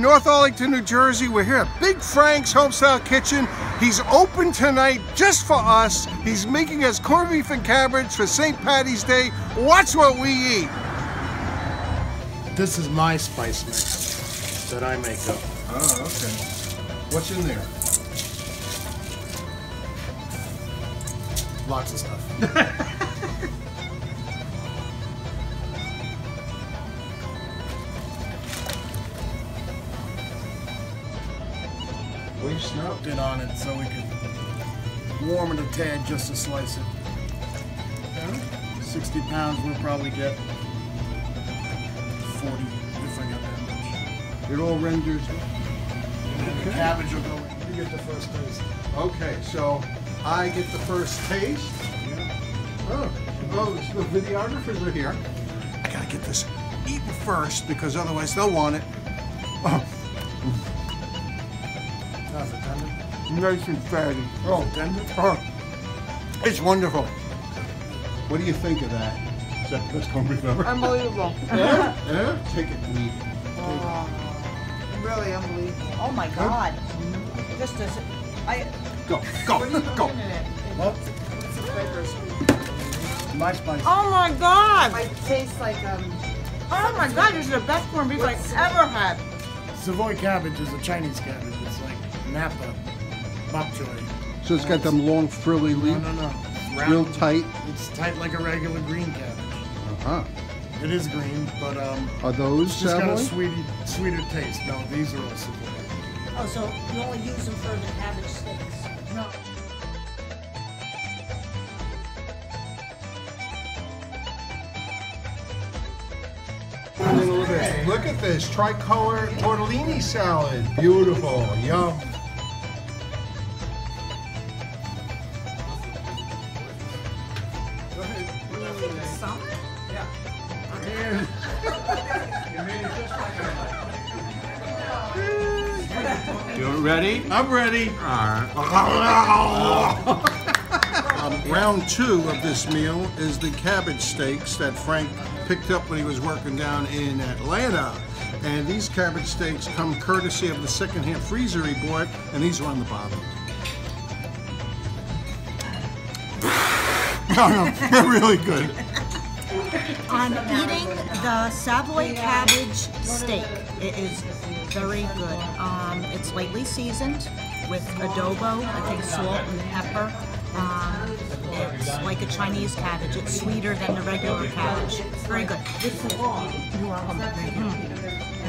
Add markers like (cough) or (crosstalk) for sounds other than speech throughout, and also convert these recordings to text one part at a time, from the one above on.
North Arlington, New Jersey. We're here at Big Frank's Homestyle Kitchen. He's open tonight just for us. He's making us corned beef and cabbage for St. Patty's Day. Watch what we eat. This is my spice mix that I make up. Oh, okay. What's in there? Lots of stuff. (laughs) We It on it so we can warm it a tad just to slice it. 60 pounds, we'll probably get 40 if I got that much. It all renders. The cabbage will go in. You get the first taste. Okay, so I get the first taste. Oh, oh, so the videographers are here. I gotta get this eaten first because otherwise they'll want it. Oh, How's it tender? nice and fatty. Oh, tender? Oh, it's wonderful. What do you think of that? Is that the best corned beef ever? Unbelievable. (laughs) yeah? Yeah? Take it and eat it. really unbelievable. Oh my God. Just as I. Go, go, go. Well, my spice. Oh my God. It tastes like um. Oh my God! This is the best corned beef I've ever had. Savoy cabbage is a Chinese cabbage. It's like Napa, bok choy. So it's got them long frilly leaves, no, no. It's real tight. It's tight like a regular green cabbage. Uh-huh. It is green, but um, Are those it's just got a Savoy? sweetie, sweeter taste. No, these are all Savoy. Oh, so you only use them for the cabbage sticks? No. Look at this tricolor tortellini salad. Beautiful. Yum. Ready? I'm ready. Um, (laughs) round two of this meal is the cabbage steaks that Frank picked up when he was working down in Atlanta. And these cabbage steaks come courtesy of the secondhand freezer he bought, and these are on the bottom. no, (laughs) no, they're really good. I'm eating the Savoy cabbage steak. It is very good. Um, it's lightly seasoned with adobo, I think salt and pepper. Um, it's like a Chinese cabbage. It's sweeter than the regular cabbage. Very good. You are hungry.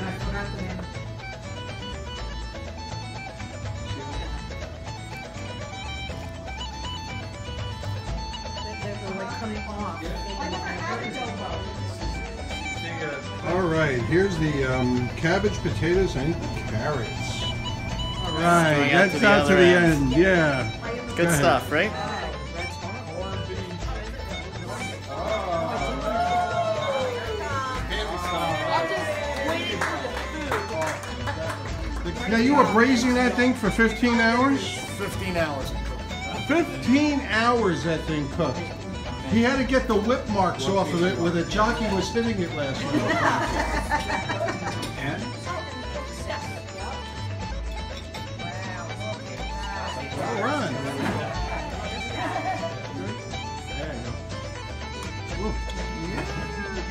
Right, here's the um, cabbage, potatoes, and carrots. All right, going out that's to the out to the end. end. Yeah. Good Go stuff, right? Now you were braising that thing for 15 hours? 15 hours. 15 hours that thing cooked. He had to get the whip marks off of it where the jockey was hitting it last (laughs) night. All right. There you go. Ooh.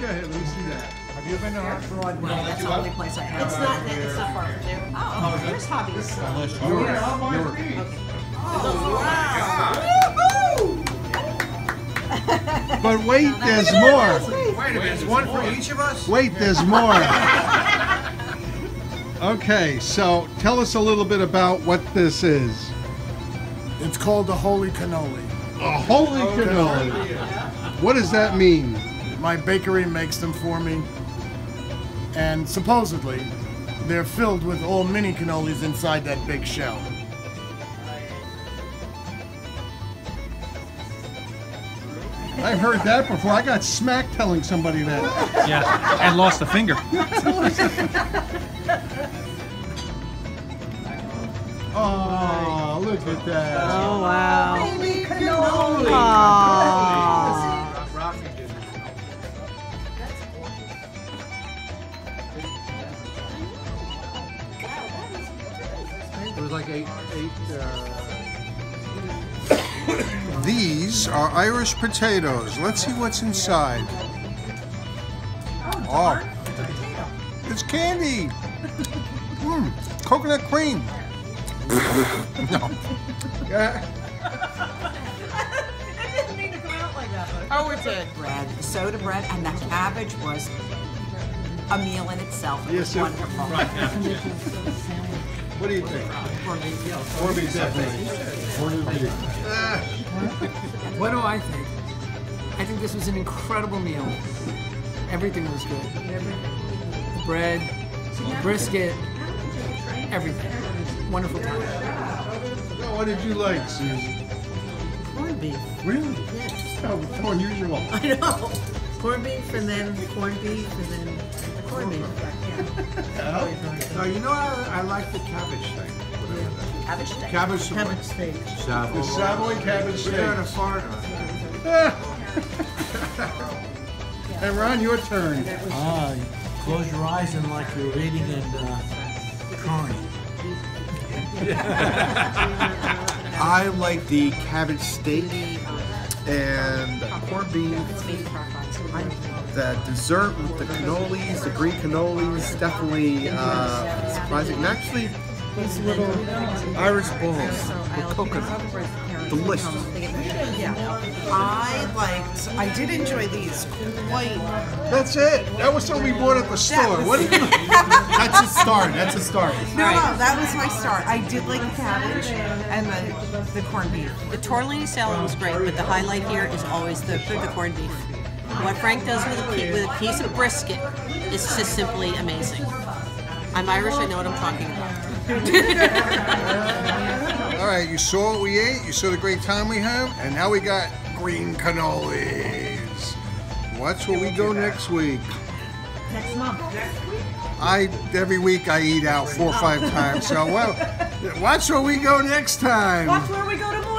Ahead, let me see that. Have you been to Hot Broad? That's the only place I have. It's not. It's not far from there. Oh, here's hobbies. But wait, there's more. Wait a minute, is one for each of us? Wait, there's more. Okay, so tell us a little bit about what this is. It's called the Holy Cannoli. A holy cannoli. What does that mean? My bakery makes them for me, and supposedly they're filled with all mini cannolis inside that big shell. I've heard that before. I got smacked telling somebody that. Yeah, and lost a finger. (laughs) Oh, look at that. Oh, wow. Baby cannoli. These are Irish potatoes. Let's see what's inside. Oh, it's candy. Mmm, (laughs) coconut cream. (laughs) no. Yeah. It didn't mean to come out like that. Oh, it did. bread, soda bread, and the cabbage was a meal in itself. It Yes, was sir. wonderful. (laughs) What do you think? Corned beef, definitely. Corned beef. (laughs) What do I think? I think this was an incredible meal. Everything was good. The bread, brisket, everything. Wonderful time. What did you like, Susan? Corned beef. Really? Yes. Oh, so unusual. I know. Corned beef and then corned beef and then corned beef. (laughs) No, you know I, I like the cabbage thing. Cabbage steak. Cabbage. Cabbage steak. The Savoy cabbage We got a steak. fart on. And Ron, your turn. Ah, close your eyes and like you're reading in uh, Curry. (laughs) I like the cabbage steak and corned beef. The dessert with the cannolis, the green cannolis, definitely uh, surprising. And actually, these little Irish balls with coconut, delicious. Yeah. I liked, I did enjoy these quite. That's it. That was something we bought at the store. was- What did you? That's a start. That's a start. No, no, that was my start. I did like the cabbage and the, the corned beef. The tortellini salad was great, but the highlight here is always the, the corned beef. What Frank does with a, with a piece of brisket is just simply amazing. I'm Irish, I know what I'm talking about. (laughs) All right, you saw what we ate. You saw the great time we have, and now we got green cannolis. Watch where we go next week. Next month. Next week? I every week I eat out four or five times. So well, watch where we go next time. Watch where we go tomorrow.